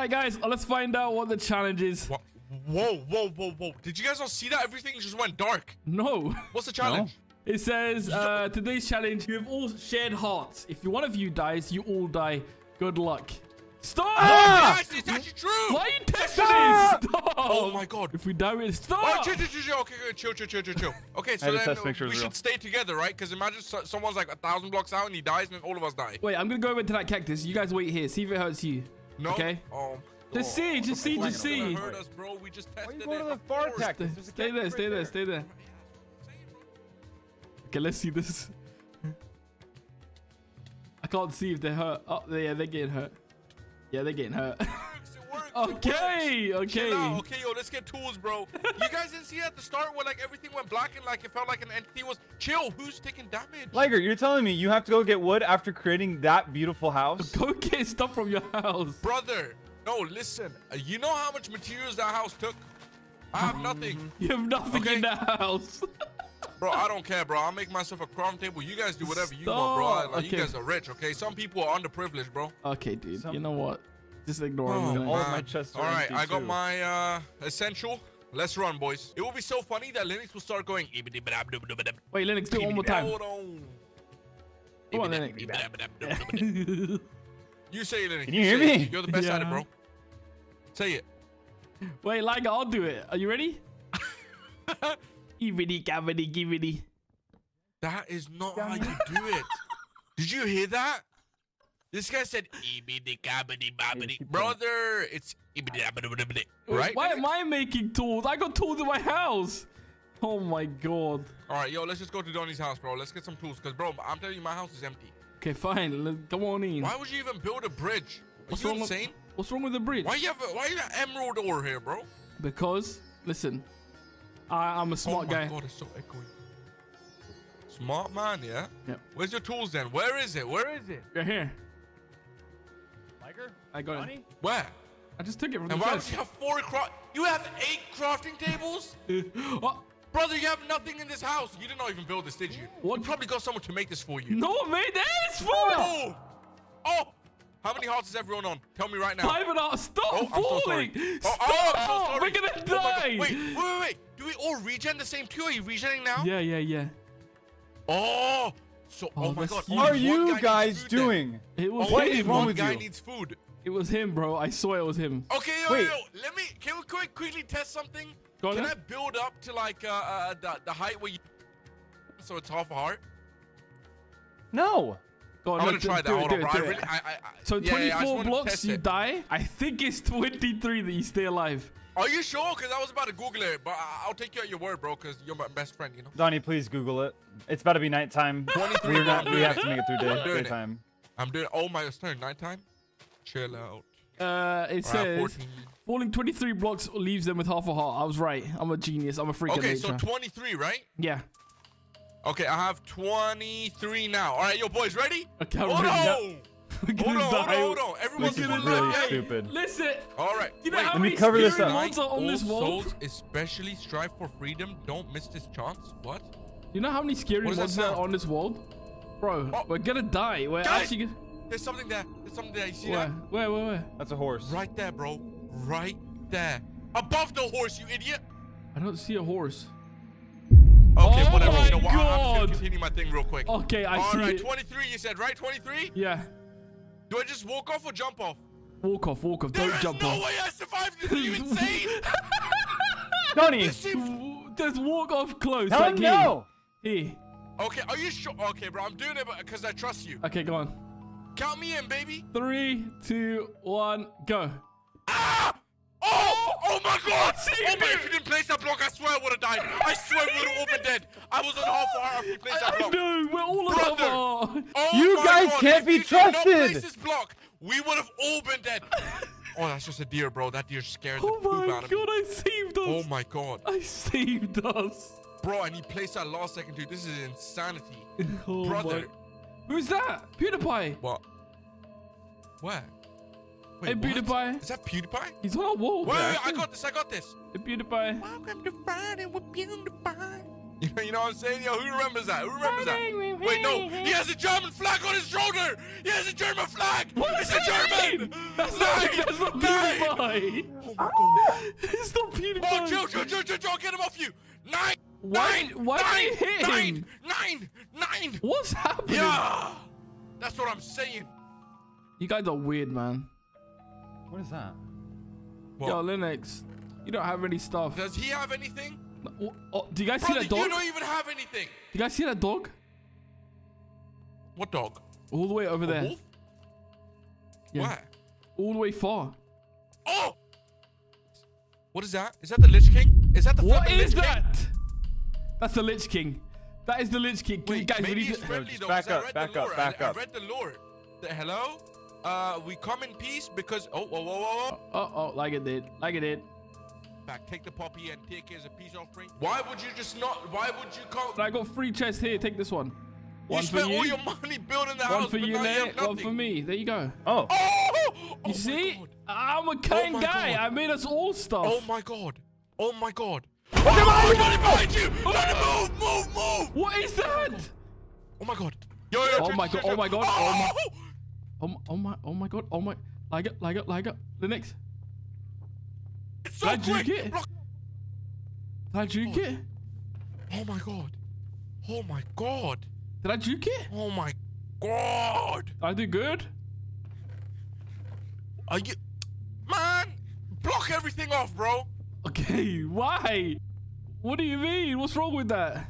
All right, guys, let's find out what the challenge is. What? Whoa, whoa, whoa, whoa. Did you guys all see that? Everything just went dark. No. What's the challenge? It says, uh, today's challenge, you have all shared hearts. If one of you dies, you all die. Good luck. Stop! Ah! Guys, it's actually true. Why are you testing Stop! this? Stop! Oh my god. If we die, we Oh, stop! chill, chill, chill, chill. Okay, good. Chill, chill, chill, chill, chill. Okay, so then have sure we should real. stay together, right? Because imagine so someone's like a thousand blocks out and he dies, and then all of us die. Wait, I'm gonna go over to that cactus. You guys wait here. See if it hurts you. No. Okay. Um, oh. Just God. see, just see, just see. Hurt us, bro. We just Why tested you go to the far course. cactus? Stay there, stay there, stay there. Okay, let's see this. I can't see if they're hurt. Oh, yeah, they're getting hurt. Yeah, they're getting hurt. It works, it works, it okay, works. Chill out. okay. Okay, yo, let's get tools, bro. you guys didn't see at the start where like everything went black and like it felt like an entity was chill. Who's taking damage? Liger, you're telling me you have to go get wood after creating that beautiful house? Go get stuff from your house. Brother, no, listen. Uh, you know how much materials that house took? I have nothing. You have nothing Okay. in the house. Bro, I don't care, bro. I'll make myself a crumb table. You guys do whatever you want, bro. Like, Okay. You guys are rich, okay? Some people are underprivileged, bro. okay, dude. Some- You know what? Just ignore Oh, him. all of my chests are All right, empty, I got too. my uh essential. Let's run, boys. It will be so funny that Linux will start going. Wait, Linux, do it one more time. Hold on. Come on, Linux. You say it, Linux. Can you hear say it. me? You're the best at it, bro. Say it. Wait, Liger, I'll do it. Are you ready? Gibbity, gabbity, gibbity. That is not how you do it. Did you hear that? This guy said, "Ibidi gabbidi babbidi." keep going. brother. It's right. Why am I making tools? I got tools in my house. Oh my god. All right, yo, let's just go to Donnie's house, bro. Let's get some tools, cause bro, I'm telling you, my house is empty. Okay, fine. Let's go on in. Why would you even build a bridge? Are What's you wrong with- What's wrong with the bridge? Why you have a, why you have emerald ore here, bro? Because, listen, I, I'm a smart guy. oh my guy. god, it's so echoey. Smart man, yeah. Yep. Where's your tools then? Where is it? Where is it? Right here. Liger? I got it. Where? I just took it from And the why would chest. you have four craft? You have eight crafting tables? oh, Brother, you have nothing in this house. You did not even build this, did you? What? You probably got someone to make this for you. no, mate, this for Oh! Oh! How many hearts is everyone on? Tell me right now. Five and a half. Stop Oh, I'm so falling. sorry. Oh, Stop. oh, I'm so sorry. We're gonna Oh die. God. Wait, wait, wait, wait. Do we all regen the same too? Are you regenning now? Yeah, yeah, yeah. Oh! So, oh, Oh, my god. What are you guys food then. doing? It was What him. wrong one with guy you? needs food. It was him, bro. I saw it was him. Okay, yo, Wait. yo, yo, let me. Can we quick, quickly test something? Go Can then. I build up to like uh, uh the, the height where you? So it's half a heart. No. Go on, I'm no, gonna try that. Hold on, bro. I really, I, I, I, So yeah, yeah, I 24 wanted blocks, you it. die. I think it's 23 that you stay alive. Are you sure? Because I was about to Google it, but I, I'll take you at your word, bro. Because you're my best friend, you know. Donnie, please Google it. It's about to be nighttime. 23 We're not, we have it. to make it through I'm day, doing it. I'm doing. Oh my, it's turn nighttime. Chill out. Uh, it All right, says 14. falling 23 blocks leaves them with half a heart. I was right. I'm a genius. I'm a freak of Okay, so 23, right? yeah. Okay, I have 23 now. All right, yo, boys, ready? Okay, I'm hold ready. on. We're Hold gonna on, hold on, hold on. Everyone's This is full really left, yeah? stupid. Listen, All right. you know wait. how Let me cover this up. mods are on All this world? souls especially strive for freedom. Don't miss this chance. What? You know how many scary What does that mods are on this world? Bro, Oh. we're gonna die. We're Guys! actually gonna... There's something there. There's something there. You see Where? that? Where, where, where? That's a horse. Right there, bro. Right there. Above the horse, you idiot. I don't see a horse. Okay, Oh whatever. my You know what? I'm just God. gonna continue my thing real quick. Okay, I All see right, it. 23. You said right? 23. Yeah. Do I just walk off or jump off? Walk off, walk off. There Don't is jump no off. way I survived this. Are you insane? Donnie! this seems. Just walk off close. Tell like him here. no! Here. Okay, are you sure? Okay, bro, I'm doing it because I trust you. Okay, go on. Count me in, baby. Three, two, one, go. Ah! Oh! My God! Oh you my! do. If you didn't place that block, I swear I would have died. I swear we would have all been dead. I was on half a heart after you placed that block. know, we're all Brother. above. Oh You guys God, can't if be you did not place this block, we would have all been dead. oh, that's just a deer, bro. That deer scared the Oh poop my out of me. Oh my god. I saved us. Oh my God, I saved us. bro! And he placed that last second, dude. This is insanity. Oh Brother. my. Who's that? PewDiePie. What? Where? Hey, what? PewDiePie. Is that PewDiePie? He's on a wall. Wait, wait, wait, I got this. I got this. Hey, PewDiePie. Welcome to Friday with PewDiePie. You know, you know what I'm saying? Yo, who remembers that? Who remembers that? Wait, no. He has a German flag on his shoulder. He has a German flag. What it's a German. mean? That's not, Nine, that's not. PewDiePie. Oh my god. It's not PewDiePie. Oh, Joe, Joe, Joe, Joe, Joe, get him off you. Nine. Why- nine, why did nine, you hit nine, him? Nine. Nine. What's happening? Yeah. That's what I'm saying. You guys are weird, man. What is that? Yo, Linux, you don't have any stuff. Does he have anything? Oh, oh, do you guys see that dog? you Do don't even have anything. Do you guys see that dog? What dog? All the way over A there. wolf? Yeah. Where? All the way far. Oh! What is that? Is that the Lich King? Is that the What flippin' is Lich King? that? That's the Lich King. That is the Lich King. Wait, guys, we need it's to... friendly just though. back 'cause I up, read back the up, back I, up. I read the lore. The, hello? Uh, we come in peace because. Oh, whoa, whoa, whoa, whoa. Oh, oh, like it did. Like it did. Back, take the puppy and take it as a peace offering. Why would you just not? Why would you come? I got three chests here. Take this one. you One for spent all you. your money building the One house, for you, now you have One for me. There you go. Oh. Oh! oh You my see? I'm a kind my guy. God. I made us all stuff. Oh my god. Oh my god. Oh, oh Johnny behind you! Johnny, move, move, move! What is that? Oh my god. Yo, yo, Oh chill, my God, oh my God, oh my- Oh! Oh my, oh my, oh my god, oh my. Lag it, lag it, lag it. Linux. It's so Did I juke it? Did I juke it? Oh my god. Oh my god. Did I juke it? Oh my god. I do good? Are you Man, block everything off, bro. Okay, why? What do you mean? What's wrong with that?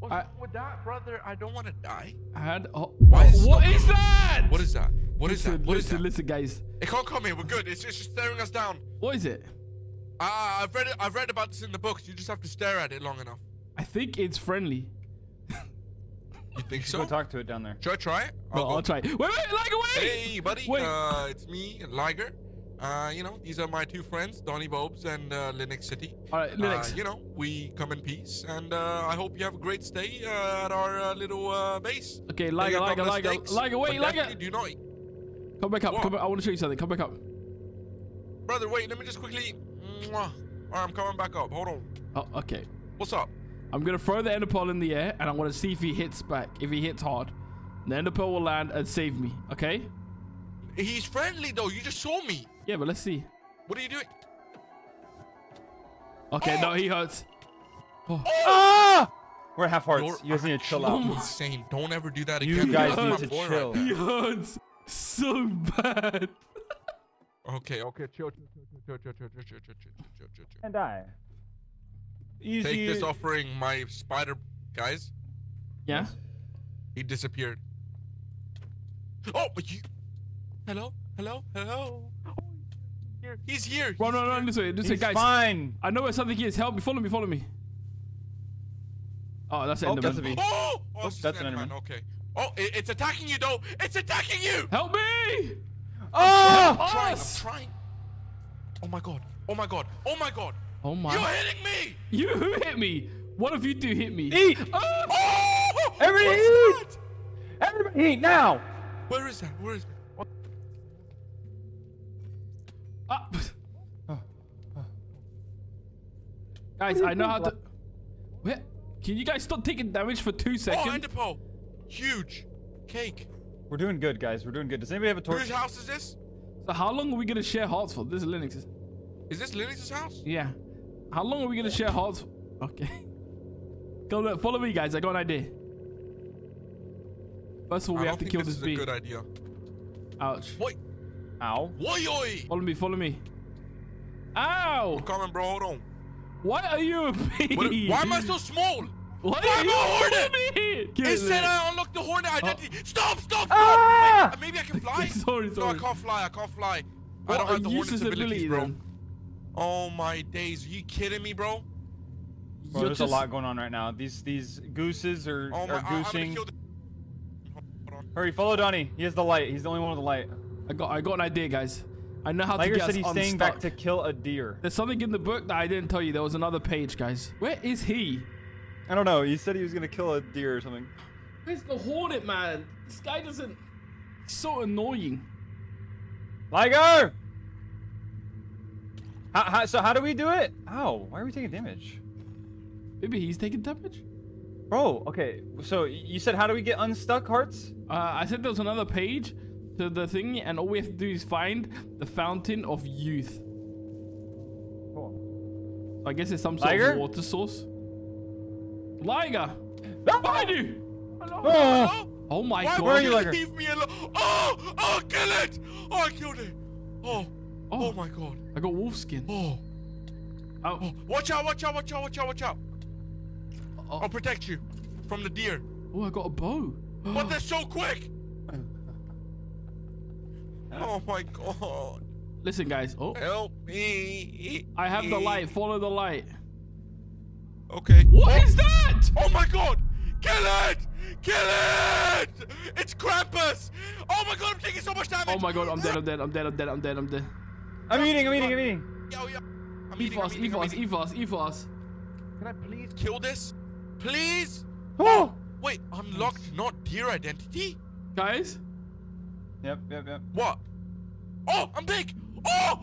What's I- wrong with that, brother? I don't want to die. I had. Oh, Why is what it is that? What is that? What is listen, that? What is listen, that? listen, guys. It can't come here. We're good. It's just staring us down. What is it? Ah, I've read it. I've read about this in the books. You just have to stare at it long enough. I think it's friendly. You think Go so? talk to it down there. Should I try it? No, go. I'll try. Wait, wait, lag away! Hey, buddy. Wait. Uh, it's me, Liger. Uh, you know, these are my two friends, Doni Bobes and uh, Linux City. All right, Uh, Linux. you know, we come in peace, and uh, I hope you have a great stay uh, at our uh, little uh, base. okay, Liger, Liger, Liger, Liger, wait, Liger. Do not, Come back up. What? Come back. I want to show you something. Come back up. brother. Wait, let me just quickly. Mwah. All right, I'm coming back up. Hold on. Oh, okay. What's up? I'm gonna throw the ender pearl in the air, and I want to see if he hits back. If he hits hard, the ender pearl will land and save me. Okay? He's friendly though. You just saw me. Yeah, but let's see. What are you doing? Okay, Oh! no, he hurts. Ah! We're half hearts. You're you guys need to chill out. Insane. Don't ever do that again. You guys need to chill. there. He hurts so bad. Okay, okay, chill, chill, chill, chill, chill, chill, chill, chill, chill, chill, chill, chill, chill. And die. Easy. Take this offering, my spider guys. Yeah. He disappeared. Oh, but you. Hello, hello, hello. Oh, here. He's here. Run, He's run, run here. this way. This way, He's guys. fine. I know where something is. Help me. Follow me. Follow me. Oh, that's Oh, Enderman. that's a bee. Oh, oh, Oh, that's an an Enderman. Enderman. Okay. Oh, it, it's attacking you though. It's attacking you. Help me! Oh! I'm trying. I'm trying. Oh my god. Oh my god. Oh my god. Oh my! You're hitting me. You who hit me? One of you two hit me. Eat! Ah! Oh! Everybody What's eat! that? Everybody eat now! Where is that? Where is that? What? Ah. Guys, I know how to. Where? Can you guys stop taking damage for two seconds? Oh, Enderpearl. Huge. Cake. We're doing good, guys. We're doing good. Does anybody have a torch? Whose house is this? so how long are we gonna share hearts for? This is Linux's. Is this Linux's house? Yeah. How long are we gonna share hearts? For? Okay. Go look. Follow me, guys. I got an idea. First of all, we don't have to kill this this is bee. a good idea. Ouch. Wait. Ow. Oi, oi. Follow me. Follow me. Ow! I'm coming, bro. Hold on. Why are you a bee? What, why am I so small? Why Why are am you I a a hornet? hornet? Kill It said. I unlocked the hornet identity. Stop, stop, stop. Ah! Wait, maybe I can fly. Sorry, sorry. No, I can't fly. I can't fly. I don't have the hornet's abilities, ability, bro. then. Oh my days. Are you kidding me, bro? Bro, You're there's just- a lot going on right now. These these gooses are, Oh my. are I, I'm gonna goosing. kill the. Hurry, follow Donnie. He has the light. He's the only one with the light. I got I got an idea, guys. I know how Liger to get said he's unstuck. staying back to kill a deer. There's something in the book that I didn't tell you. There was another page, guys. Where is he? I don't know. He said he was gonna kill a deer or something. Where's the hornet, man? This guy doesn't. He's so annoying. Liger! How, how, so how do we do it? Ow! Why are we taking damage? Maybe he's taking damage. Bro, okay. So you said how do we get unstuck hearts? Uh, I said there was another page to the thing, and all we have to do is find the fountain of youth. Cool. I guess it's some sort Liger? of water source. Liger! Ah! Behind you! Oh, Hello? Oh my Why god. Where are would you, you Liger? leave me alone? Oh, oh, kill it! Oh, I killed it. Oh, Oh. oh, my god. I got wolf skin. Oh, Oh, oh, watch out, watch out, watch out, watch out, watch out. oh, I'll protect you from the deer. oh, I got a bow. But they're so quick. Oh my god. Listen, guys. Oh, Help me. I have the light. Follow the light. Okay. What oh, is that? Oh my god! Kill it! Kill it! It's Krampus! Oh my god, I'm taking so much damage! Oh my god, I'm dead, I'm dead, I'm dead, I'm dead, I'm dead, I'm dead. I'm eating, I'm eating, I'm eating. Yo, yo. I'm eating, I'm eating, I'm eating. EFOS, EFOS. Can I please kill this? Please? Oh! Wait, unlocked not deer identity? Guys, Yep, yep, yep. What? Oh, I'm big! Oh!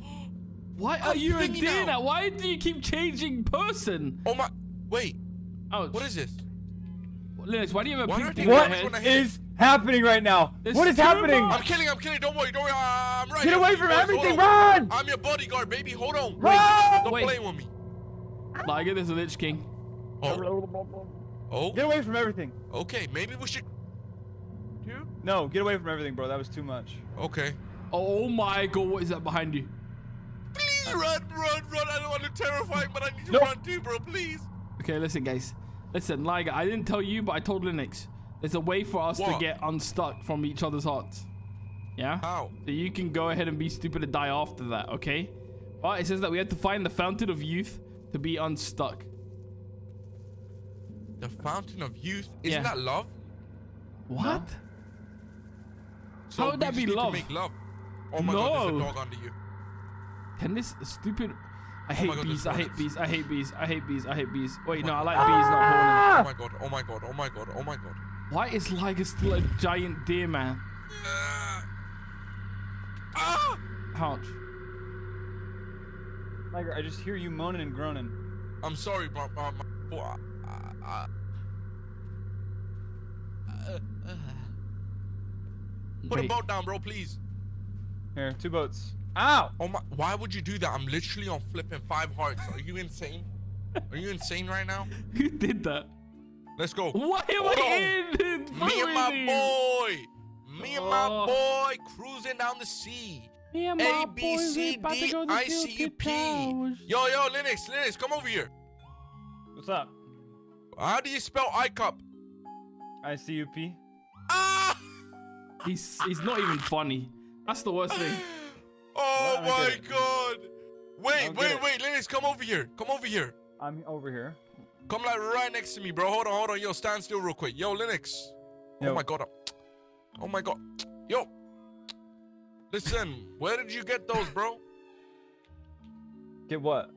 why I'm are you a thinking deer now. now? Why do you keep changing person? Oh my. Wait, Ouch. what is this? Linux, why do you have a Why pink don't thing you- on your head? When I hit is happening right now? There's what is happening? more. I'm killing, I'm killing, don't worry, don't worry, I'm right Get here away with from you boys, everything, run! I'm your bodyguard, baby, hold on. Run! Don't Wait. play with me. Liger, there's a Lich King. Oh, oh, Get away from everything. okay, maybe we should... Two? No, get away from everything, bro. That was too much. Okay. Oh my god, what is that behind you? Please run, run, run. I don't want to terrify him, but I need to No. run too, bro. Please. Okay, listen, guys. Listen, Liger, I didn't tell you, but I told Linux. There's a way for us to get unstuck from each other's hearts. Yeah? How? So you can go ahead and be stupid and die after that, okay? But it says that we have to find the fountain of youth to be unstuck. The fountain of youth. Isn't Yeah. that love? What? So How would that be to love? make love. Oh my god, there's No. a dog under you. Can this stupid... I Oh hate my God, bees, there's I hate bees, I hate bees, I hate bees, I hate bees. Wait, my no, I God. like bees, not hornets. Oh my god, oh my god, oh my god, oh my god. Why is Liger still a giant deer man? Uh, ah! Ouch. Liger, I just hear you moaning and groaning. I'm sorry, bro. bro, bro, uh, uh, uh, uh. Put a boat down, bro, please. Here, two boats. Ow! Oh my! Why would you do that? I'm literally on flipping five hearts. Are you insane? Are you insane right now? Who did that? Let's go. Why am Hold I in? Me and my boy. Me and my Oh. boy cruising down the sea. Me and my B boys, C we about to D I C U P. Yo, yo, Linux, Linux, come over here. What's up? How do you spell ICUP? I C U P. Ah! He's he's not even funny. That's the worst thing. Oh I my god! Wait, don't wait, wait, Linux, come over here. Come over here. I'm over here. Come like right next to me, bro. Hold on, hold on. Yo, stand still real quick. Yo, Linux. Oh my god. Oh my god. Yo. Listen, where did you get those, bro? Get what?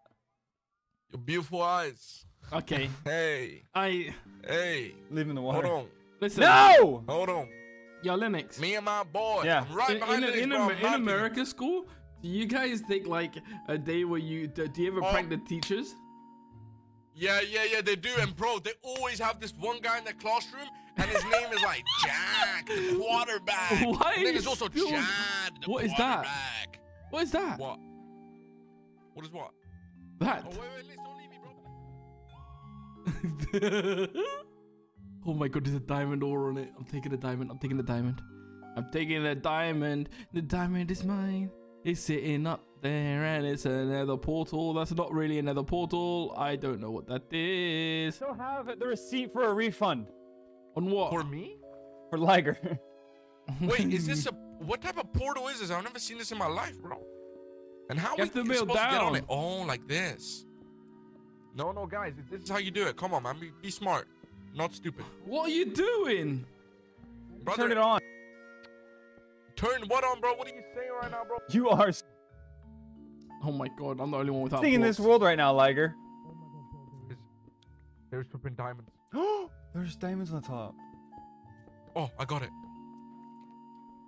Your beautiful eyes. Okay, Hey, I hey. Leave in the water. Hold on. listen. No! Hold on. Yo, Linux. Me and my boy. Yeah. I'm right in, behind in, Linux, in, bro. Amer- I'm in. America school, do you guys think like a day where you do, do you ever Oh. prank the teachers? Yeah, yeah, yeah, they do. And bro, they always have this one guy in the classroom, and his name is like Jack, the quarterback. Why And then are also still- Chad, the What is that? What is that? What? What is what? That. Oh, wait, wait, oh my god, there's a diamond ore on it. I'm taking the diamond. I'm taking the diamond. I'm taking the diamond. The diamond is mine. It's sitting up there and it's another portal. That's not really another portal. I don't know what that is. I still have the receipt for a refund On what? For me? for Liger. Wait, is this a what type of portal is this? I've never seen this in my life, bro. And how You we have to supposed to get on it? Oh, like this. No, no, guys, this is how you do it. Come on, man, be, be smart, not stupid. What are you doing? Brother, Turn it on. Turn what on, bro? What are you saying right now, bro? You are Oh my god, I'm the only one without sitting in this world right now, Liger. Oh my God, There's flipping diamonds. There's diamonds on the top. Oh, I got it.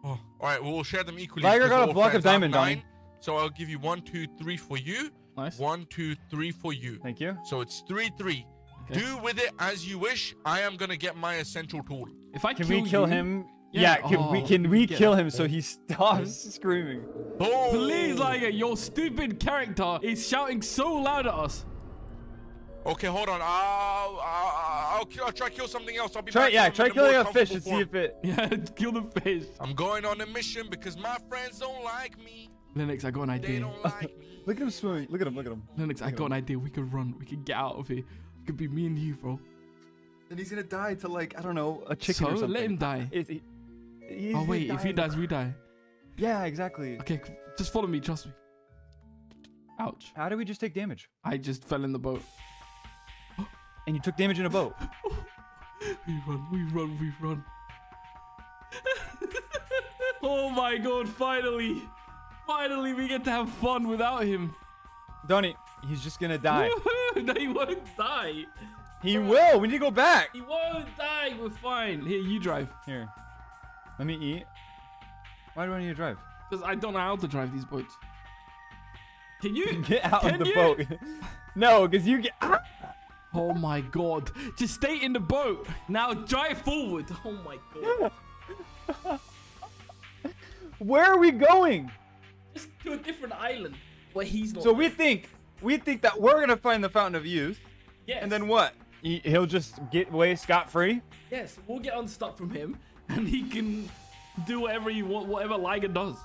Oh, all right. Well, we'll share them equally. Liger 'cause got a block of friends. I have diamond, nine, So I'll give you one, two, three for you. Nice. One, two, three for you. Thank you. So it's three, three. Do with it as you wish. I am gonna get my essential tool. If I Can kill we kill you, him? Yeah, Yeah, can we oh, can we kill him so he stops screaming? Boom. Please, Liger, your stupid character is shouting so loud at us. Okay, hold on. I'll, I'll, I'll, I'll try kill something else. I'll be Try back yeah, try killing a fish and see if it. Yeah, kill the fish. I'm going on a mission because my friends don't like me. Lennox, I got an They idea. don't like me. Look at him swimming. Look at him. Look at him. Lennox, I got an idea. We could run. We could get out of here. Could be me and you, bro. And he's gonna die to like I don't know a chicken so or something. let him die. Is he, he's Oh wait, if he die. dies, we die. Yeah, exactly. Okay, just follow me. Trust me. Ouch! How do we just take damage? I just fell in the boat. And you took damage in a boat. We run. We run. We run. oh my god! Finally, finally, we get to have fun without him. Donnie, he's just gonna die. no, he won't die. he will. We need to go back. He won't die. We're fine. Here, you drive. Here, let me eat. Why do I need to drive? Because I don't know how to drive these boats. Can you? Get out of the you? boat. no, because you get. Ah! Oh my god. Just stay in the boat. Now drive forward. Oh my god. Where are we going? Just to a different island where he's not. So we think we think that we're gonna find the fountain of youth, yes. and then what? He, he'll just get away scot free. yes, we'll get unstuck from him, and he can do whatever he want, whatever Liger does.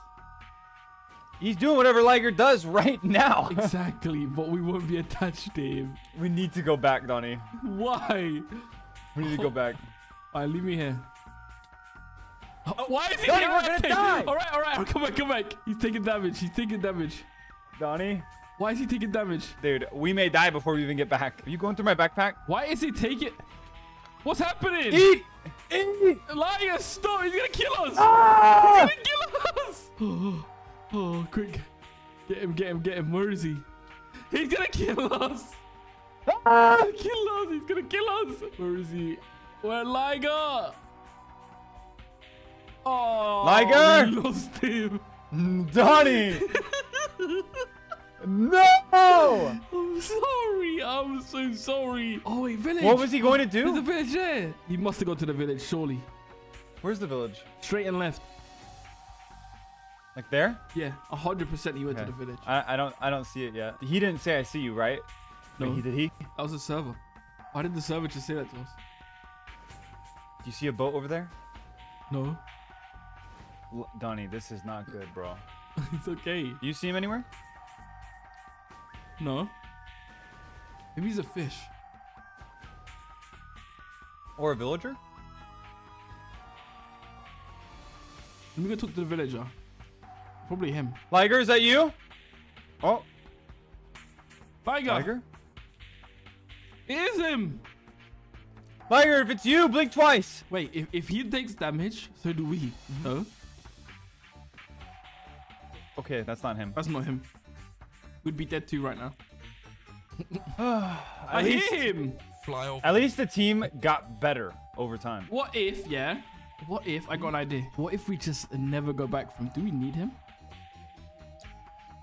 He's doing whatever Liger does right now. Exactly, but we won't be attached to him. we need to go back, Donnie. Why? We need to go back. Alright, leave me here. Oh, Why is he Donnie, we're gonna die. Alright, alright, come back, come back. He's taking damage. He's taking damage. Donnie, Why is he taking damage? dude, we may die before we even get back. Are you going through my backpack? Why is he taking? What's happening? Eat! Eat! Liar, stop! He's gonna kill us! Ah! He's gonna kill us! Oh, oh, quick. Get him, get him, get him. Where is he? He's gonna kill us! Ah! He's gonna kill us! He's gonna kill us! Where is he? Where Liger? Oh, Liger! We lost him. Donnie! no! I'm sorry. I'm so sorry. Oh wait, village. What was he going to There's a do? village there. He must have gone to the village, surely. Where's the village? Straight and left. Like there? Yeah, hundred percent. He went Okay. to the village. I, I don't I don't see it yet. He didn't say I see you, right? Wait, No. he did he? That was a server. Why did the server just say that to us? Do you see a boat over there? No, L- Donnie, this is not good, bro. it's okay. Do you see him anywhere? No. Maybe he's a fish. Or a villager? Let me go talk to the villager. Probably him. Liger, is that you? Oh, Liger. Liger? It is him. Liger, if it's you, blink twice. Wait, if, if he takes damage, so do we. No, Okay, that's not him. that's not him. We'd be dead too right now. At I least, hear him. Fly off. At least the team got better over time. What if, yeah? What if, I got an idea. What if we just never go back from, do we need him?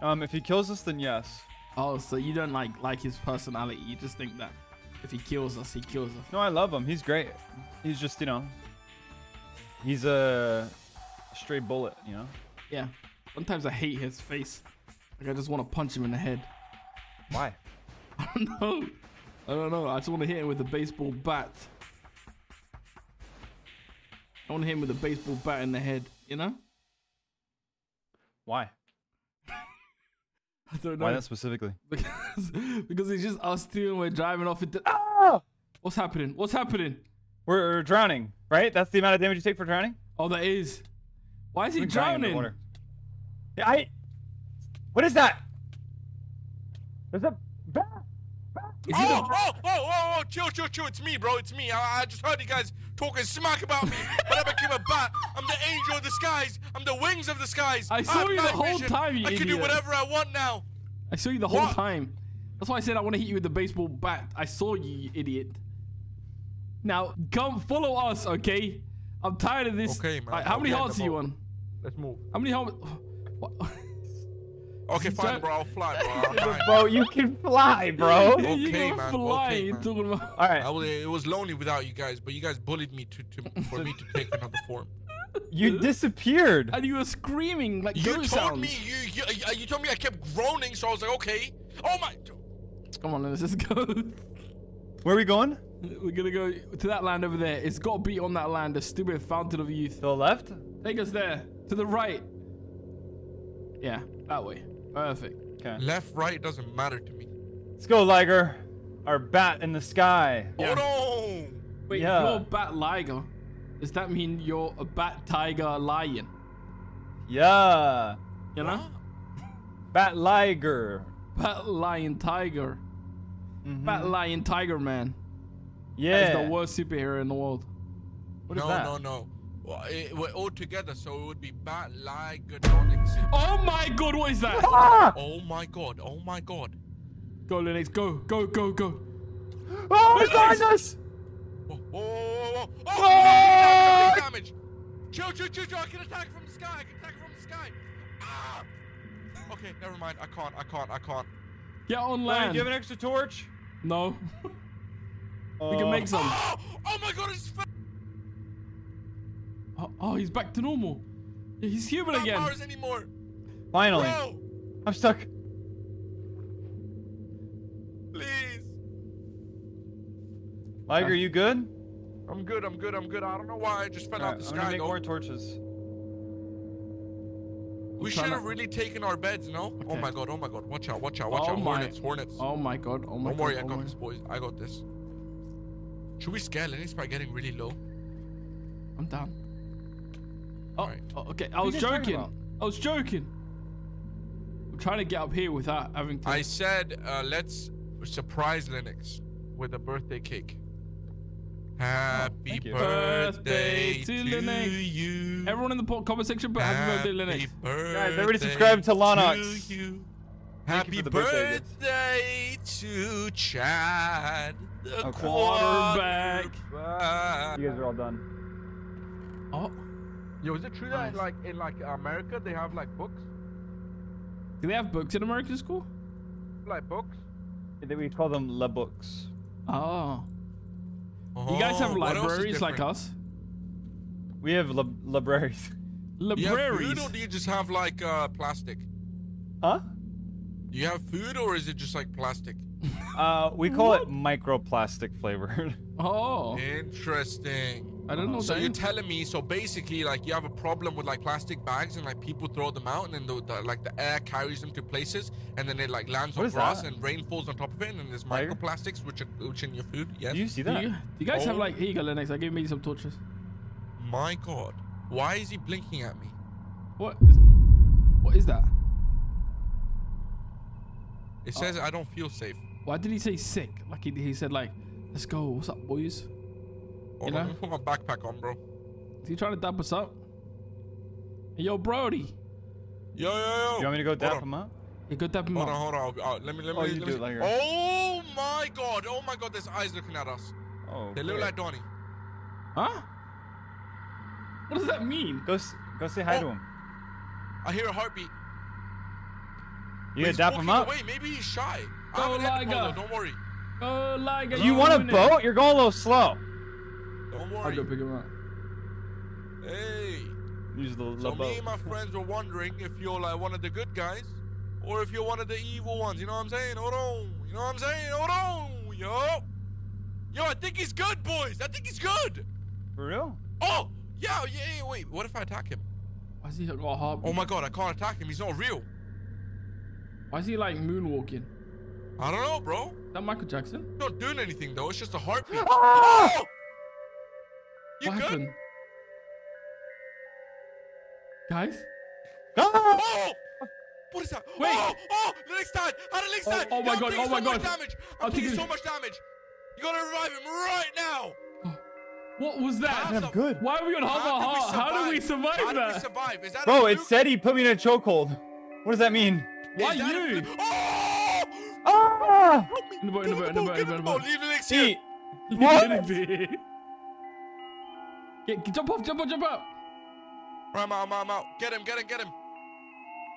Um, if he kills us, then yes. Oh, so you don't like like his personality. You just think that if he kills us, he kills us. No, I love him. He's great. He's just, you know, he's a stray bullet, you know? Yeah. Sometimes I hate his face. Like I just want to punch him in the head. Why? I don't know. I don't know. I just want to hit him with a baseball bat. I want to hit him with a baseball bat in the head. You know? Why? I don't know. Why that specifically? because because it's just us two and we're driving off into. Ah! What's happening? What's happening? We're, we're drowning, right? That's the amount of damage you take for drowning? Oh, that is. Why is he We're drowning drowning? Yeah, I. What is that? There's a bat. Is he Oh, the- oh, oh, oh, oh, chill, chill, chill. It's me, bro. It's me. I, I just heard you guys talking smack about me. But I became a bat. I'm the angel of the skies. I'm the wings of the skies. I saw have you the whole vision. time, you I can do whatever I want now. I saw you the whole What? time. That's why I said I want to hit you with the baseball bat. I saw you, you idiot. Now, come follow us, okay? I'm tired of this. Okay, man. Like, how I'll many hearts are you on? Let's move. How many hearts? What? Okay, fine, bro. I'll fly, bro. I'll The fly. boat, you can fly, bro. Yeah, you Okay, can man, fly. okay, man. All right, I was, it was lonely without you guys, but you guys bullied me to, to for me to take another form. you disappeared. And you were screaming like You told sounds. me you, you uh, you told me I kept groaning, so I was like, okay. Oh my! Come on, let's just go. Where are we going? We're gonna go to that land over there. It's got to be on that land, the stupid fountain of youth. To the left? Take us there. To the right. Yeah, that way. Perfect. Okay. Left, right doesn't matter to me. Let's go, Liger. Our bat in the sky. Yeah. Hold on. Wait, Yeah. you're a bat liger, does that mean you're a bat tiger lion? Yeah. You know? Bat Liger. Bat lion tiger. Mhm. Bat lion tiger man. Yeah. That is the worst superhero in the world. What is that? no, that? no, no. Well, it, we're all together, so it would be Bat Ligodonics. Oh my god, what is that? Ah! Oh my god! Oh my god! go, Linux, go, go, go, go. Oh, it's behind us! Whoa, whoa, whoa, whoa! Oh, Ah! damage, damage! Chill, chill, chill, chill! I can attack from the sky! I can attack from the sky! Ah! Okay, never mind. I can't. I can't. I can't. Get on Ryan, land. do you have an extra torch? No. we can Uh, make some. Oh! Oh my god! It's fa- Oh, oh, he's back to normal. He's human not again. Mars anymore, Finally. bro. I'm stuck. Please. Liger, you good? I'm good. I'm good. I'm good. I don't know why I just fell out Alright, the I'm gonna sky. make though. more torches. We should have really taken our beds, no? Oh my god, oh my god. Watch out, watch out, watch Oh out. my- Hornets, hornets. Oh my god. Oh my Don't god. worry, I oh got my- this, boys. I got this. Should we scale? Lenny's probably getting really low. I'm down. Oh, Alright. oh, okay. I are was joking. I was joking. I'm trying to get up here without having to. I said, uh, let's surprise Linux with a birthday cake. Happy thank you. birthday, Birthday to to Linux. you. Everyone in the comment section, put happy birthday, Linux. birthday Guys, everybody subscribe to Lonox. to you. Thank Happy you birthday birthday to Chad, the Okay. Quarterback. quarterback. You guys are all done. Oh, Yo, is it true that like in like America they have like books, do they have books in American school? like books? We call them le books. Oh. You guys have Oh, what else is libraries like us? We have lib- libraries. Do you have food or do you just have like uh, plastic? Huh? Do you have food or is it just like plastic? Uh, we call it microplastic flavored. Oh, Interesting. I don't know So you're telling me, so basically, like you have a problem with like plastic bags, and like people throw them out, and then the, the like the air carries them to places, and then it like lands What on grass, that? and rain falls on top of it, and then there's Fire? microplastics which are which in your food. Yes. Do you see do, that? you, do you guys have Oh. like here you go, Linux? I gave me some torches. My God, why is he blinking at me? What? Is, what is that? It says oh. I don't feel safe. Why did he say sick? Like he, he said like, let's go. What's up, boys? Hold You on, know? let me put my backpack on, bro. Is he trying to dap us up? Yo, Brody. Yo, yo, yo. You want me to go Hold dap him up? You go dap him Hold up. on, hold on. Uh, let me, let me. Oh, you let do me it see. later. Oh my God! Oh my God! There's eyes looking at us. Oh. They look like Donnie. Huh? What does that mean? Go, go say hi to Oh. him. I hear a heartbeat. You He's gonna dap him walking up? Away. Maybe he's shy. Go, I haven't hit the Liger. polo, Don't worry. Oh, like Do you want a boat? You're going a little slow. Don't I'll worry. go pick him up. Hey. Use the, So me and my friends were wondering if you're like one of the good guys or if you're one of the evil ones. You know what I'm saying? Hold on. You know what I'm saying? Hold on. Yo. Yo, I think he's good, boys. I think he's good. For real? Oh, yeah, yeah, yeah. Wait, what if I attack him? Why is he got a heartbeat? Oh my god, I can't attack him. He's not real. Why is he like moonwalking? I don't know, bro. Is that Michael Jackson? He's not doing anything though. It's just a heartbeat. Ah! Oh! You what good? happened? Guys? Ah! Oh! What is that? Wait. Oh! Oh! Linux died! How did Linux Oh, die? oh my Yo, I'm God, taking oh my so much God. damage! I'm I'm taking taking- so much damage! You gotta revive him right now! What was that? How I'm good. Why are we on half How a we heart? How did we survive How did we that? survive? Is that Bro, it said he put me in a chokehold. What does that mean? Why Is that a you? fluke? Oh! Ah! Help me! In the boat, in the Get boat, in the boat, get in the the boat. boat. Leave Linux here. Eat. You What? Kidding me? Get, get- jump off, jump off, jump out. Right, I'm out, I'm out, I'm out. Get him, get him, get him.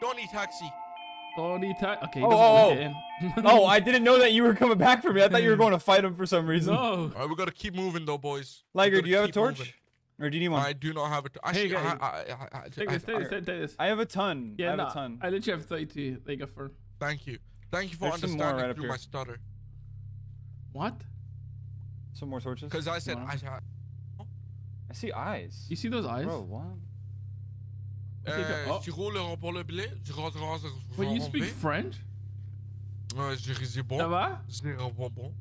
Donnie taxi. Tony taxi. Okay. he Oh, doesn't oh, make it. Oh. oh, I didn't know that you were coming back for me. I thought you were going to fight him for some reason. no. All right, we gotta keep moving though, boys. We Liger, do you have a torch? moving. Or do you need one? I do not have a. T- Hey, Actually, I, guys. I, I, I, Take this. Take this. Take this. I have a ton. I Yeah, have nah, a ton. I literally have 32. There you go for. Thank you. Thank you for There's some more understanding right up through here. my stutter. What? Some more torches. Because I said I, I, I see eyes. You see those eyes? Bro, what? Okay, euh, oh. tu roules un pour le blé, tu rentres dans un Wait, you speak. French? Ouais, je dis Ça bon, va? c'est un bonbon.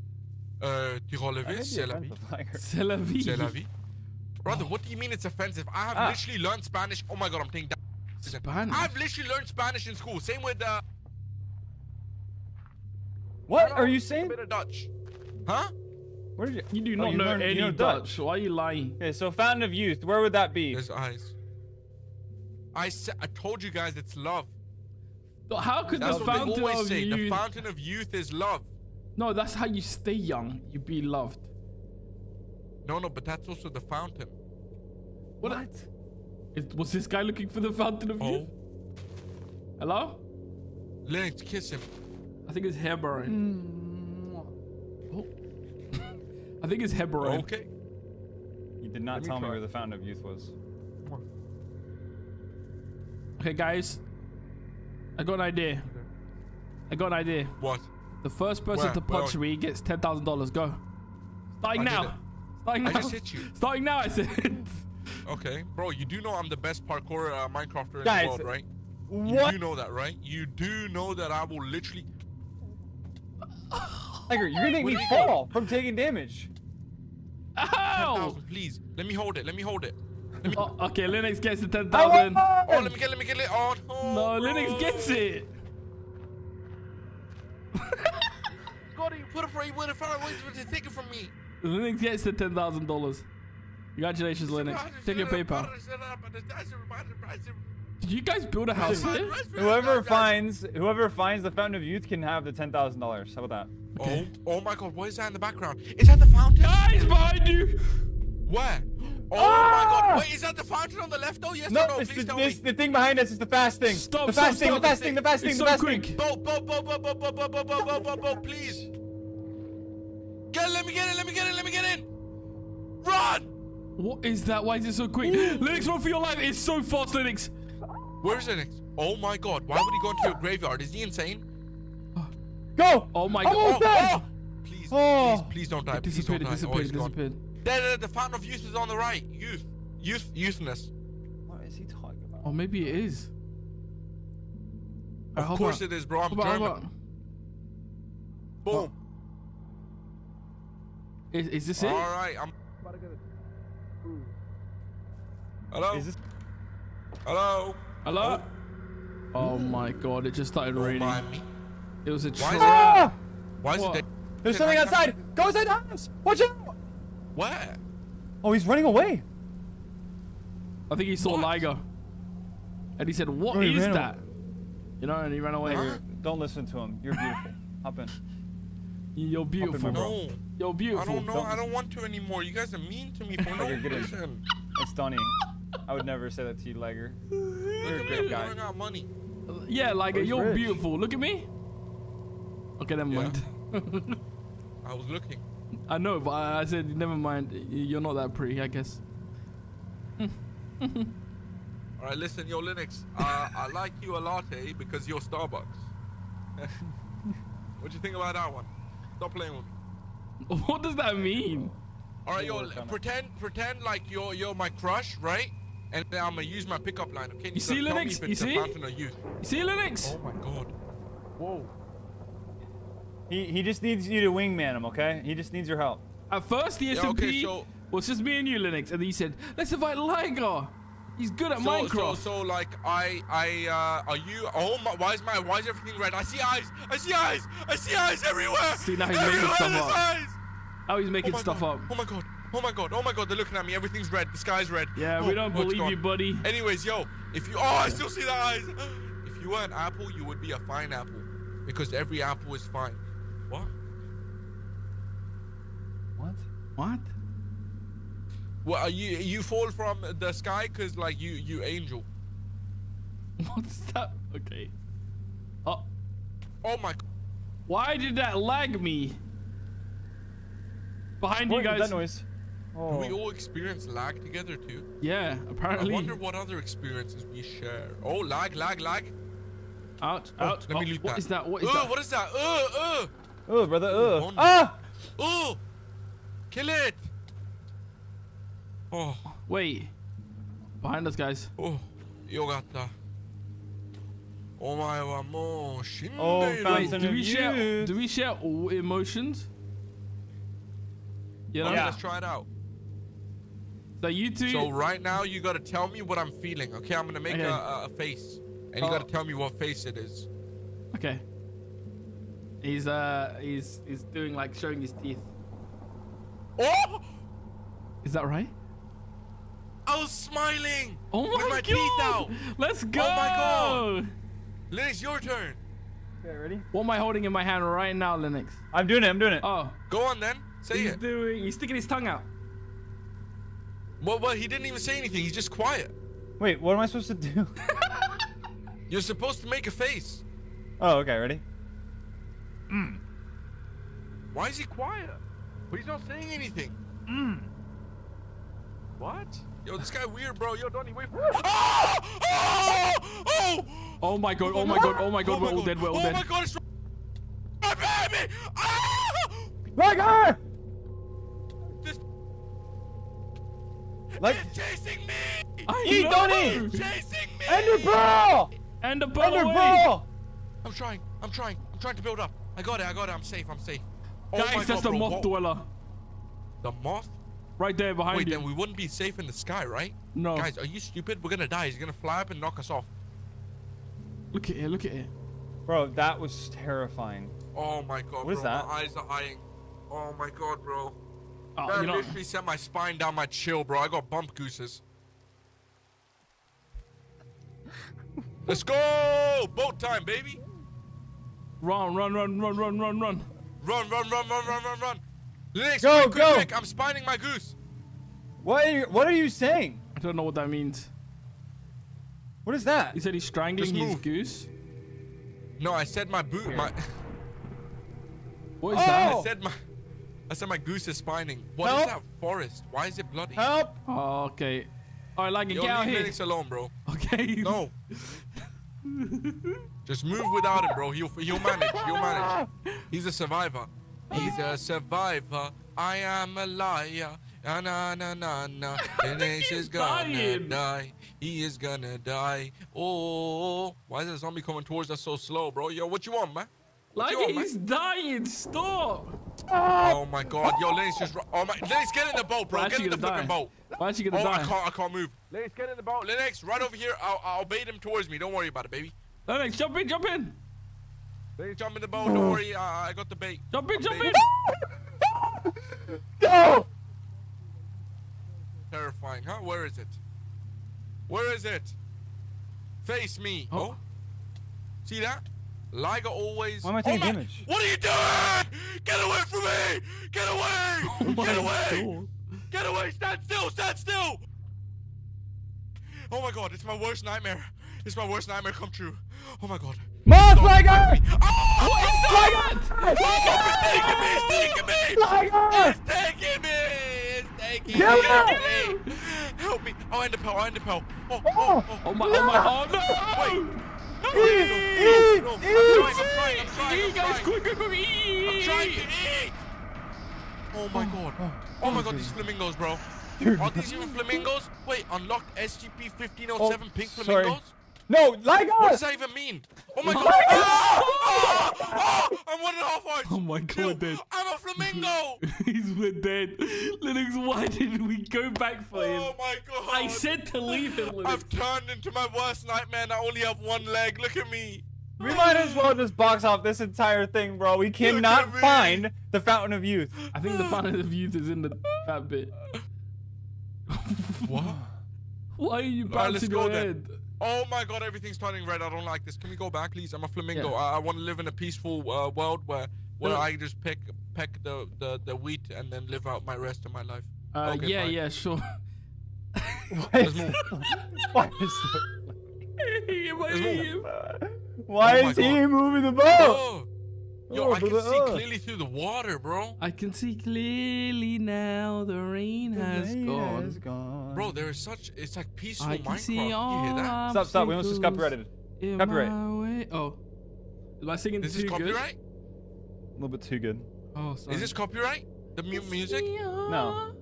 Euh, tu I relevé, may c'est la vie. C'est la vie. C'est la vie. Brother, what do you mean it's offensive? I have Ah. literally learned Spanish. Oh my god, I'm taking that. Spanish. I've literally learned Spanish in school. Same with uh, What are you saying? a bit of Dutch. Huh? Where did you? You do Oh, not you know learned- you any know Dutch. Dutch. Why are you lying? Okay, so Fountain of Youth. Where would that be? There's eyes. I said, I told you guys it's love. How could That's the what they fountain always of say. The fountain of youth is love. No, that's how you stay young. You be loved. No, no, but that's also the fountain. What? what? Is, was this guy looking for the fountain of oh. youth? Oh, Hello? Lennox, kiss him. I think it's Herobrine. I think it's Herobrine. Okay. You did not Let tell me try. where the Fountain of Youth was. Okay, guys. I got an idea. I got an idea. What? The first person Where? to Where punch are me gets ten thousand dollars. Go. Starting I did now. Starting I now. just hit you. Starting now. I said. Okay, bro, you do know I'm the best parkour uh, Minecrafter in Guys, the world, right? You What? do know that, right? You do know that I will literally. Liger, you're gonna make me did he go? fall from taking damage. Ow! 10,000, please. Let me hold it. Let me hold it. Let me. Oh, okay, Linux gets the oh, ten I Oh, let me get. Let me get it. Oh no. No, bro. Linux gets it. God, you put it for you. What if I was to take it from me? Linux gets the ten thousand dollars. Congratulations, Linux. Take your PayPal. Did you guys build a house here? Whoever finds whoever finds the Fountain of Youth can have the ten thousand dollars. How about that? Oh, oh my God! What is that in the background? Is that the fountain? Guys behind you. Where? Oh my Ah! God! Wait, is that the fountain on the left? though? yes No, or no? it's Please the, tell it's me. the thing behind us. It's the fast thing. Stop, the stop, fast thing. stop. The fast thing. The fast thing. It's The so fast quick. thing. Bo, bo, bo, bo, bo, bo, bo, bo, bo, bo, bo, bo, please. Get, let me get in. Let me get in. Let me get in. Run! What is that? Why is it so quick? Linux, run for your life. It's so fast, Linux. Where is Linux? Oh my God! Why would he go into a graveyard? Is he insane? Go. Oh my Almost god. dead. oh! Please, Oh. please, please don't die. It Please disappeared, don't it die. Oh, disappeared, he's it disappeared. There, there, the fountain of youth is on the right. Youth, youth, youthness. What is he talking about? Oh, maybe it is. Of hold course on. it is, bro. I'm Hold German. on. Boom. Is, is this it? All right, I'm. Hello. Is this? Hello. Hello? Oh my god, it just started Don't raining. mind me. It was a Why is it- trap. Ah! Why is What? it? There's something outside. Go inside the house. Watch out. Where? Oh, he's running away. I think he saw What? Liger. And he said, "What Oh, he is ran that? You know, and he ran away. Huh? Don't listen to him. You're beautiful. Hop in. You're beautiful, my bro. No, You're beautiful. I don't know. Don't- I don't want to anymore. You guys are mean to me for no Okay, get in. reason. It's Donnie. I would never say that to you, Liger. You're a Look at great me guy. throwing out money. Yeah, Liger, Oh, you're rich. beautiful. Look at me. Okay, never Yeah. mind. I was looking. I know, but I, I said, never mind. You're not that pretty, I guess. All right, listen, yo, Linux. Uh, I like you a latte because you're Starbucks. what do you think about that one? Stop playing with me. What does that mean? All right, yo, We'll work on it. pretend, pretend like you're you're my crush, right? And then I'm gonna use my pickup line. Okay? You see, gotta Linux? You a see? Fountain of youth. You see, Linux? Oh my god. Whoa. He he just needs you to wingman him, okay? He just needs your help. At first, the Yeah, SMP okay, so- was just me and you, Linux, and then he said, "Let's invite Liger. He's good at So, so, Minecraft." so, like, I, I, uh, are you? Oh my! Why is my? Why is everything red? I see eyes! I see eyes! I see eyes everywhere! See, now he's making stuff there's up. eyes! How he's Oh making my stuff god. up. Oh my god! Oh my god! Oh my god! They're looking at me. Everything's red. The sky's red. Yeah, Oh, we don't oh, it's believe you, buddy. Anyways, yo, if you, oh, I still see the eyes. If you were an apple, you would be a fine apple, because every apple is fine. What? What? What? Well, are you you fall from the sky because like you you angel. What's that? Okay. Oh, Oh my. Why did that lag me? Behind you What is guys. that noise? Do we Oh. all experience lag together too? Yeah, apparently. I wonder what other experiences we share. Oh, lag, lag, lag. Ouch, ouch. let me Oh, loot What that. is that? What is uh, that? What is that? Uh, uh. Oh, brother. Uh. Ah! Oh! Kill it! Oh, Wait. Behind us, guys. oh, io gatta. Oh my vamo, shinde. Oh, Wait, do we share? Do we share all emotions? You know? Yeah. let's try it out. So you two. So right now you gotta tell me what I'm feeling. Okay, I'm gonna make Okay. a, a, a face, and you Oh. gotta tell me what face it is. okay. He's uh, he's he's doing like showing his teeth. Oh! Is that right? I was smiling. Oh my, with my god! teeth out. Let's go! Oh my God. Linux, your turn. Okay, ready? What am I holding in my hand right now, Linux? I'm doing it. I'm doing it. Oh, Go on then. Say he's it. doing. He's sticking his tongue out. Well, well, he didn't even say anything. He's just quiet. Wait, what am I supposed to do? You're supposed to make a face. oh, okay. Ready? Why is he quiet? But he's not saying anything. What? Yo, this guy weird, bro. Yo, Donnie, wait for Oh! Oh! Oh! Oh my god! Oh my god! Oh my god! We're all dead. We're all oh dead. my god, it's my baby! Ah! Liger! Like, is chasing me! I Eat, know! Donnie! Chasing me! Ender Pearl! And the Ender away! Pearl! I'm trying. I'm trying. I'm trying to build up. I got it. I got it. I'm safe. I'm safe. Oh Guys, my that's God, the bro. moth Whoa. dweller. The moth? Right there behind Wait, you. then we wouldn't be safe in the sky, right? no. Guys, are you stupid? We're gonna die. He's gonna fly up and knock us off. Look at it. Look at it. Bro, that was terrifying. Oh my god, What is bro. that? My eyes are eyeing. Oh my god, bro. Oh, That you know. literally sent my spine down my chill, bro. I got bump gooses. Let's go! Boat time, baby! Run, run, run, run, run, run, run. Run, run, run, run, run, run, run! Linux, Go, quick, quick, go! quick! I'm spining my goose! What are you, what are you saying? I don't know what that means. What is that? He said he's strangling Just his move. goose. No, I said my boot. My, What is Oh! I said my. I said my goose is spining. What is Help! that forest? Why is it bloody? Help! Oh, okay. All right, like Yo, get out leave here. Linux alone, bro. Okay. No. Just move without him, bro. He'll he'll manage. He'll manage. He's a survivor. He's a survivor. I am a liar. Na na na na na. Linux he's is gonna dying. die. He is gonna die. Oh, why is the zombie coming towards us so slow, bro? Yo, what you want, man? What Like you want, man? dying. Stop. Oh, oh my God, yo, Linux just. Oh my, Linux, get in the boat, bro. We're Get in the gonna flipping die. boat. Why is she gonna Oh, I can't, I can't move. Linux, get in the boat. Linux, right over here. I'll, I'll bait him towards me. Don't worry about it, baby. Lennox, jump in, jump in. Linux, jump in the boat. Don't worry. I, I got the bait. Jump in, I'm jump in. baiting. Go! Terrifying, huh? Where is it? Where is it? Face me. Oh. Oh. See that? Liger always. Why am I oh taking my- damage? What are you doing? Get away from me! Get away! Oh Get away! God. Get away! Stand still! Stand still! Oh my god, it's my worst nightmare. It's my worst nightmare come true. Oh my god. Stop. Liger! Oh! What is that? Stop! It's taking me! It's taking me! Liger! It's taking me! It's taking Kill me! him! me! Help me! I'll oh, end the pell. I'll end the pell. Oh oh, oh, oh, oh. Oh my, oh my, oh no! Wait. Eat! Eat! trying, I'm trying, I'm trying, Eat, guys, quick, quick, quick, eat! I'm trying to eat! Oh my god. Oh my god, these flamingos, bro. Dude. Are these even flamingos? Wait, unlocked SGP-1507 Oh, pink sorry. Flamingos? No, Liger! What does that even mean? Oh my god! Liger! Ah! Ah! I'm one and a half hearts! Oh my Kill. god, dude. I'm a flamingo! He's we're dead. Linux, why did we go back for him? Oh my god! I said to leave him, Linux. I've turned into my worst nightmare and I only have one leg. Look at me. We might as well just box off this entire thing, bro. We cannot find the Fountain of Youth. I think the fountain of youth is in the that bit. What? Why are you Alright, let's bouncing go your then. Oh my god, everything's turning red. I don't like this. Can we go back, please? I'm a flamingo. Yeah. I, I want to live in a peaceful uh, world where where Uh, I just pick peck the, the, the wheat and then live out my rest of my life. Uh, Okay, yeah, fine. yeah, sure. Why is, move. why is Am I Let's move. him? Why Oh is he moving the boat? Oh, yo, Oh, I can see oh. clearly through the water, bro. I can see clearly now the rain has Rain gone. has gone. Bro, there is such. It's like peaceful I can Minecraft. see You all hear that? Stop, stop. We almost just obstacles copyrighted. in Copyright. my way. Oh. Am I singing Is too this good? copyright? A little bit too good. Oh, sorry. Is this copyright? The mu- music? No.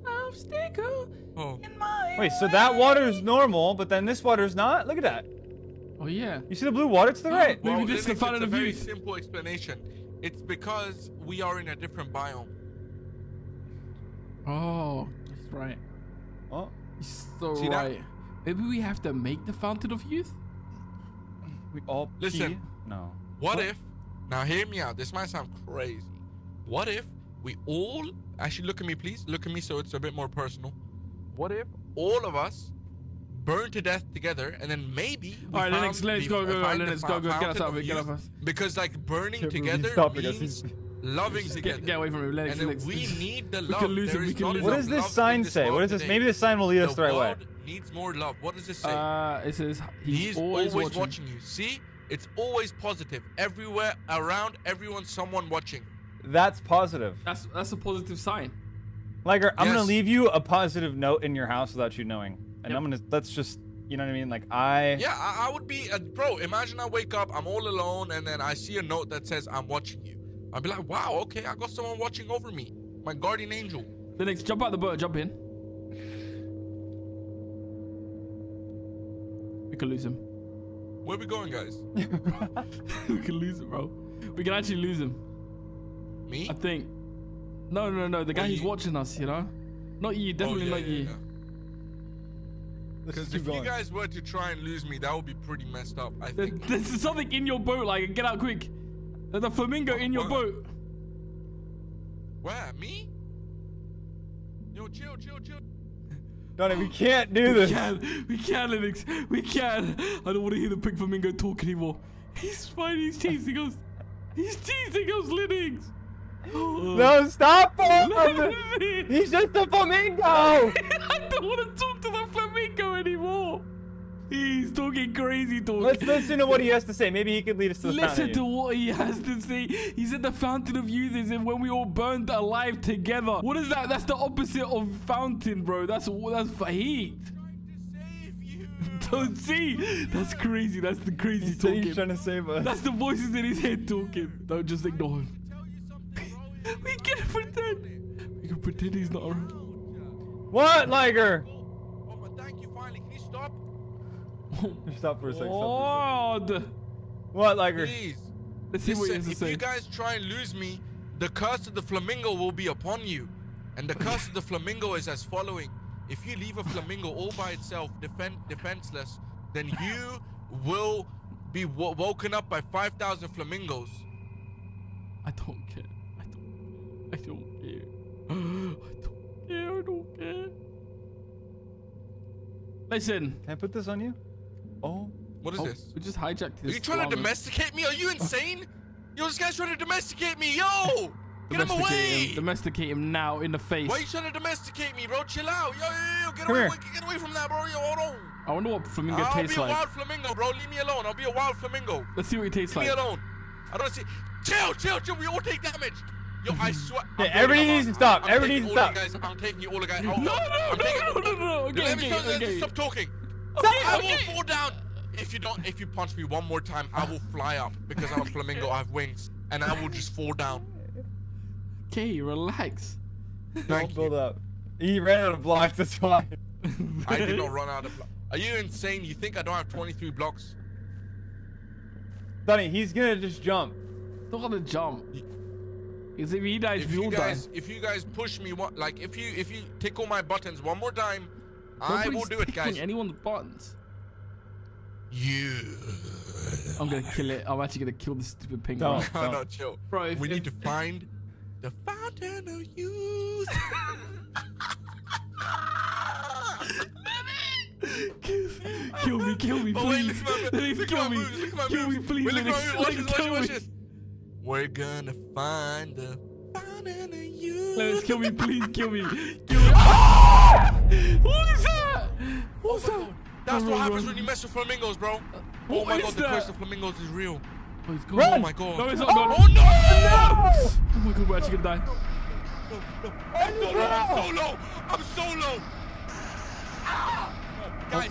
Oh. in my Wait, so that water is normal, but then this water is not? Look at that. Oh yeah. You see the blue water to the oh, right? Maybe this is the Linux, fountain a of very youth. simple explanation. It's because we are in a different biome. Oh, that's right. Oh, He's so See that? right. Maybe we have to make the fountain of youth. we all Listen. pee? No. What if? Now hear me out. This might sound crazy. What if we all actually look at me, please? Look at me, so it's a bit more personal. What if all of us burn to death together, and then maybe? we All right, found Lennox, let's the- go, go, go, Lennox, go, go, get us fountain out of of get youth? off us. Because like burning together he's stopping us. means loving together. get, get away from him, Lennox. and Lennox. we need the We can lose There him, we can not lose What does this sign say? What world is this? Maybe this sign will lead us the the right way. needs more love. What does this say? Uh, it says he's, He's always, always, watching. watching. you. See, it's always positive. Everywhere around everyone, someone watching. That's positive. That's that's a positive sign. Liger, I'm gonna leave you a positive note in your house without you knowing, and Yep. I'm gonna. Let's just, you know what I mean? Like I. Yeah, I, I would be, uh, bro. Imagine I wake up, I'm all alone, and then I see a note that says I'm watching you. I'd be like, wow, okay, I got someone watching over me, my guardian angel. Lennox, jump out the boat, jump in. We could lose him. Where we going, guys? we could lose him, bro. We can actually lose him. Me? I think. No, no, no. The guy who's watching us, you know. Not you, definitely not you. Let's Because if going. you guys were to try and lose me, that would be pretty messed up. I There- think. There's something in your boat, like get out quick. There's a flamingo in your What? boat. Where? Me? Yo, chill, chill, chill. Donnie, we can't do this. We this. can, we can, Linux. We can. I don't want to hear the pig flamingo talk anymore. He's fine. He's teasing us. He's teasing us, Linux. No, stop him! He's just a flamingo. I don't want to talk to the flamingo anymore. He's talking crazy talk. Let's listen to what he has to say. Maybe he could lead us to the Listen fountain. to what he has to say. He said the fountain of youth is when we all burned alive together. What is that? That's the opposite of fountain, bro. That's that's for heat. Trying to save you. Don't see. That's crazy. That's the crazy He's, talking. he's trying to save us. That's the voices in his head talking. Don't just ignore him. Tell you something, bro. We can pretend. We can pretend he's not around. what, Liger? Oh, but thank you. Finally, can you stop? Stop for a second. Stop Lord. for a second. What, Liger? Please. Let's see what he Listen, has to if say. you guys try and lose me, the curse of the flamingo will be upon you. And the curse of the flamingo is as following. If you leave a flamingo all by itself, defend, defenseless, then you will be wo- woken up by 5,000 flamingos. I don't care. I don't. I don't care. I don't care. I don't care. Listen. Can I put this on you? Oh. What is Oh, this? we just hijacked this. Are you trying to domesticate me? Are you insane? Yo, this guy's trying to domesticate me. Yo! Get him Domesticate away! him. Domesticate him now in the face. Why are you trying to domesticate me, bro? Chill out. Yo, yo, yo, get Come away, here. get away from that, bro. Yo, hold on. I wonder what flamingo I'll tastes be a like. wild flamingo, bro. Leave me alone. I'll be a wild flamingo. Let's see what he tastes Leave like. me alone. I don't see. Chill, chill, chill. We all take damage. Yo, I swear. Okay, I'm everybody going needs to I'm- stop. I'm Everybody taking needs to all you Guys, I'm taking you all the guys. No, no, no, I'm no, taking- no, no, no. Okay, Let me okay, stop, okay. stop talking. Okay, I okay. will fall down. If you don't, if you punch me one more time, I will fly up because I'm a flamingo. I have wings, and I will just fall down. Okay, relax. Thank Don't you. build up. He ran out of blocks, that's why. I did not run out of. Blo- Are you insane? You think I don't have 23 blocks? Donnie, he's gonna just jump. Don't want to jump. Because if he dies, If we you all guys, die. if you guys push me, one, like if you if you tickle my buttons one more time, I Nobody's will do it, tickling guys. Anyone's buttons. You. I'm gonna kill it. I'm actually gonna kill this stupid penguin. Don't. No, no, chill. Bro, if, we if, need to find the fountain of youth. kill me, kill me, Oh wait, please. look at my, kill me. moves. Look at my Kill me, please. Wait, look at my Lennox. moves. Watch this, watch this, kill watch me. this. We're gonna find the fountain of youth. Lennox, kill me, please, kill me. Kill me. What is that? What's that? That's Run, what run, happens run. when you mess with flamingos, bro. Oh my is god, the curse of flamingos is real. Oh, he's gone. Oh my god. No, it's not gone. Oh no! Oh my god, we're actually gonna die. I'm so low. I'm so low. I'm so low. Ah! Guys,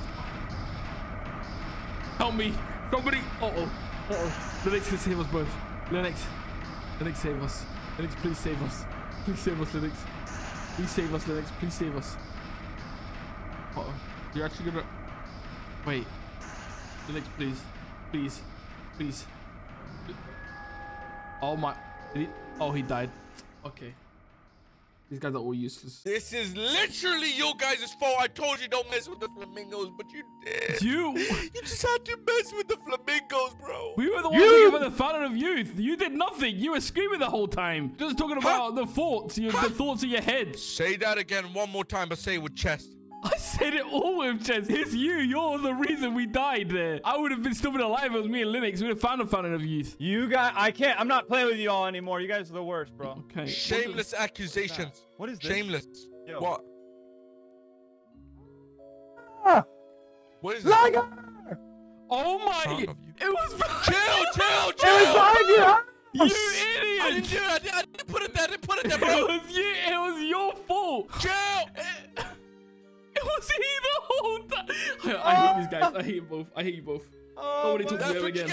Help me. Somebody. Uh oh. Uh oh. Linux can save us both. Linux. Linux, save us. Linux, please save us. Please save us, Linux. Please save us, Linux. Please save us. Uh oh. You're actually gonna. Wait. Linux, please. Please. Please. Oh my. Did he... Oh, he died. Okay. These guys are all useless. this is literally your guys' fault. I told you don't mess with the flamingos, but you did. You. You just had to mess with the flamingos, bro. We were the ones You- that gave the fountain of youth. You did nothing. You were screaming the whole time. Just talking about the thoughts, your, the thoughts in your head. Say that again one more time, but say it with chest. I said it all with chest. It's you. You're the reason we died there. I would have been still been alive if it was me and Linux. We would have found a fountain of youth. You guys, I can't. I'm not playing with you all anymore. You guys are the worst, bro. Okay. Shameless accusations. What is this? Shameless. Yo. What? Ah, What is this? Oh my! Fountain of youth. It was Chill, chill, It was chill. behind you! huh? you I didn't idiot! do it. I didn't, put it there. I didn't put it there, bro. It was you. It was your fault. Chill. It was he the whole time. I, I hate these guys. I hate you both. I hate you both. Oh, Nobody my took That's me what again.